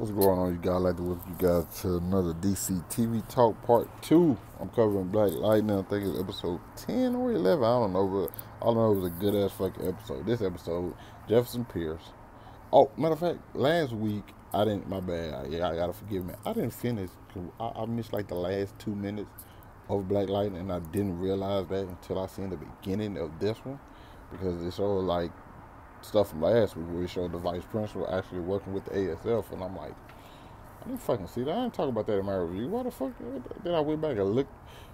What's going on, you guys? I'd like to welcome you guys to another DC TV Talk Part 2. I'm covering Black Lightning. I think it's episode 10 or 11. I don't know, but all I know it was a good ass fucking episode. This episode, Jefferson Pierce. Oh, matter of fact, last week, I didn't, my bad. Yeah, I gotta forgive me. I didn't finish. I, I missed like the last two minutes of Black Lightning, and I didn't realize that until I seen the beginning of this one because it's all like stuff from last week where we showed the vice principal actually working with the ASF, and I'm like, I didn't fucking see that. I didn't talk about that in my review. Why the fuck? Then I went back and looked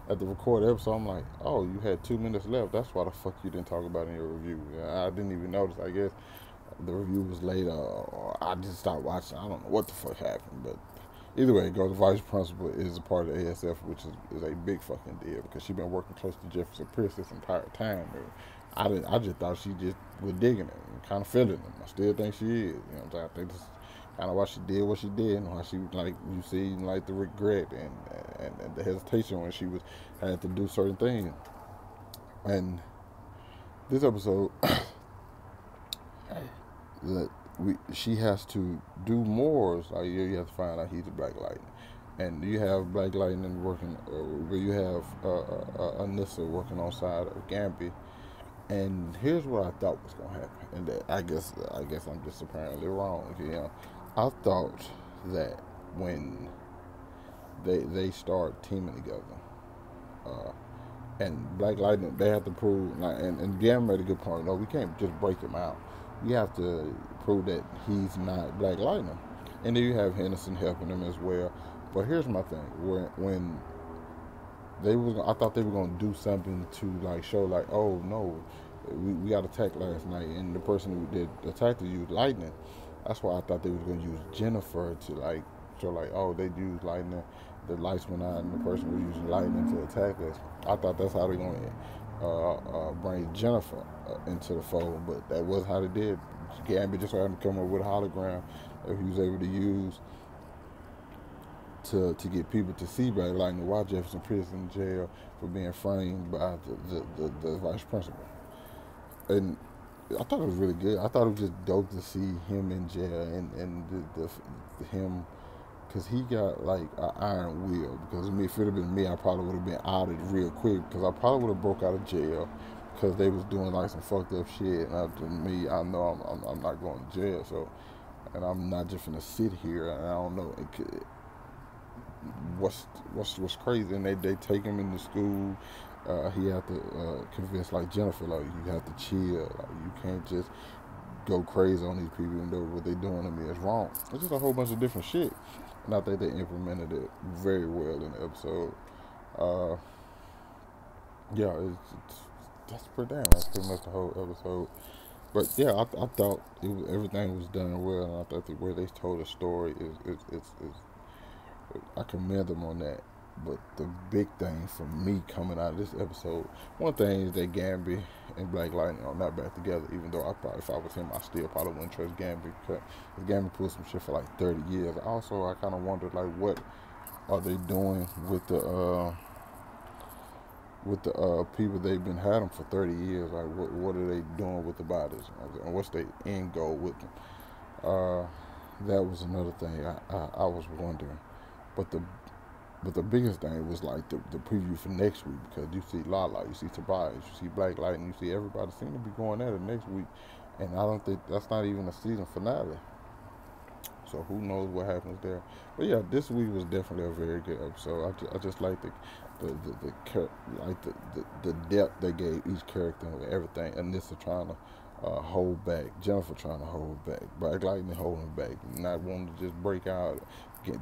at the recorded episode. I'm like, oh, you had two minutes left. That's why the fuck you didn't talk about in your review. I didn't even notice. I guess the review was later, or I just stopped watching. I don't know what the fuck happened, but either way. The vice principal is a part of ASF, which is, is a big fucking deal because she's been working close to Jefferson Pierce this entire time. I didn't. I just thought she just was digging it and kind of feeling it. I still think she is. You know, what I'm saying? I think this kind of why she did what she did and why she like you see like the regret and, and, and the hesitation when she was had to do certain things. And this episode, that we she has to do more. It's like you have to find out he's a Black Lightning, and you have Black Lightning working, uh, where you have uh, uh, uh, Anissa working on side of Gambi and here's what I thought was gonna happen, and that I guess I guess I'm just apparently wrong. You know, I thought that when they they start teaming together, uh, and Black Lightning, they have to prove, and and Gam made a good point. No, we can't just break him out. We have to prove that he's not Black Lightning, and then you have Henderson helping him as well. But here's my thing: when when they was I thought they were gonna do something to like show like oh no we, we got attacked last night. And the person who did attack the used lightning. That's why I thought they was gonna use Jennifer to like show like oh they used lightning. The lights went out and the person was using lightning to attack us. I thought that's how they're gonna uh, uh, bring Jennifer uh, into the fold but that was how they did Gambi just had to come up with a hologram that he was able to use to, to get people to see Black Lightning why Jefferson in jail for being framed by the, the, the, the, vice principal. And I thought it was really good. I thought it was just dope to see him in jail and, and the, the, the him, because he got like an iron will. Because me, if it had been me, I probably would have been outed real quick because I probably would have broke out of jail because they was doing like some fucked up shit. And after me, I know I'm, I'm, I'm not going to jail. So, and I'm not just gonna sit here and I don't know. It, what's what's what's crazy, and they they take him into school. Uh, he had to uh, convince like Jennifer, like you have to chill, like you can't just go crazy on these people, even though what they're doing to me is wrong. It's just a whole bunch of different shit, I think they implemented it very well in the episode. Uh, yeah, it's, it's, damn. That's pretty much the whole episode. But yeah, I, I thought was, everything was done well, and I thought the way they told the story is is, is, is I commend them on that. But the big thing for me coming out of this episode, one thing is that Gambi and Black Lightning are not back together. Even though I probably, if I was him, I still probably wouldn't trust Gambi because Gambi pulled some shit for like 30 years. Also, I kind of wondered like what are they doing with the uh, with the uh, people they've been had them for 30 years? Like what what are they doing with the bodies and what's their end goal with them? Uh, that was another thing I, I, I was wondering. But the but the biggest thing was like the, the preview for next week because you see Lala, you see Tobias, you see Black Light, and you see everybody seem to be going at it next week. And I don't think that's not even a season finale. So who knows what happens there? But yeah, this week was definitely a very good episode. I just, I just like the the the, the like the, the, the depth they gave each character and everything. And this is trying to uh, hold back, Jennifer trying to hold back, Black Lightning holding back, not wanting to just break out,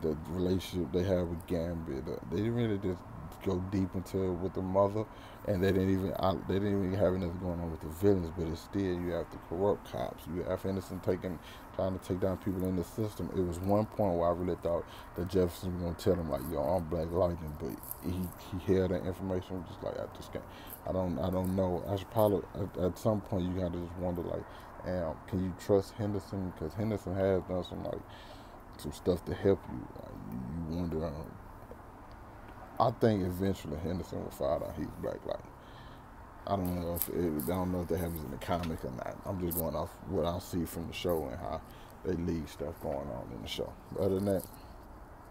the relationship they have with Gambi. Uh, they didn't really just go deep into it with the mother, and they didn't even they didn't even have anything going on with the villains. But it's still you have the corrupt cops. You have Henderson taking trying to take down people in the system. It was one point where I really thought that Jefferson was gonna tell him like, "Yo, I'm Black Lightning," but he he held that information I'm just like I just can't. I don't I don't know. I should probably at, at some point you gotta just wonder like, um, can you trust Henderson? Because Henderson has done some like some stuff to help you. Like, you wonder. Um, I think eventually Henderson will find out he's Black Like I don't know if it, I don't know if that happens in the comic or not. I'm just going off what I see from the show and how they leave stuff going on in the show. But other than that,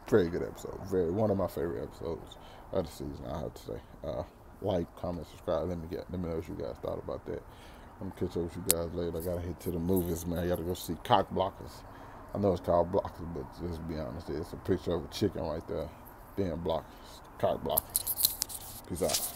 very good episode. Very one of my favorite episodes of the season. I have to say. Uh, like, comment, subscribe. Let me get. Let me know what you guys thought about that. I'm gonna catch up with you guys later. I gotta hit to the movies, man. I gotta go see Cock Blockers. I know it's called Blockers, but let's be honest, it's a picture of a chicken right there. Being blockers, cock blockers. Peace out.